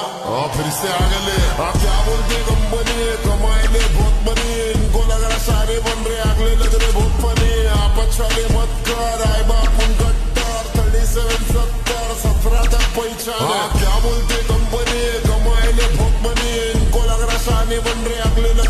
फिर से आगे गए आप क्या बोलते कंपनी कमाएँगे बहुत बनी इनको लग रहा सारे बन रहे अगले लग रहे बहुत बने आप अच्छा ले मत कर आए बाप कट्टर थर्टी सेवन सत्तर सत्रह तक पैसा आप क्या बोलते कंपनी कमाएँगे बहुत बनी इनको लग रहा सारे बन रहे अगले लग